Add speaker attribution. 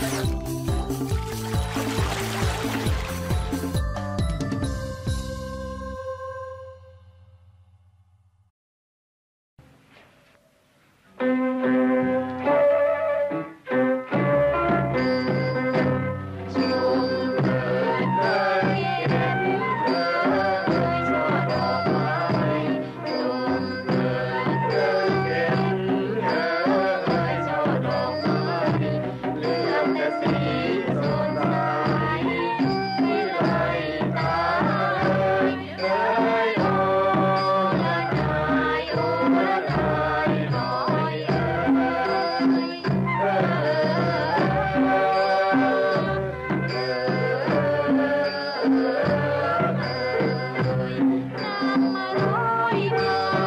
Speaker 1: thank mm -hmm. you Oh, you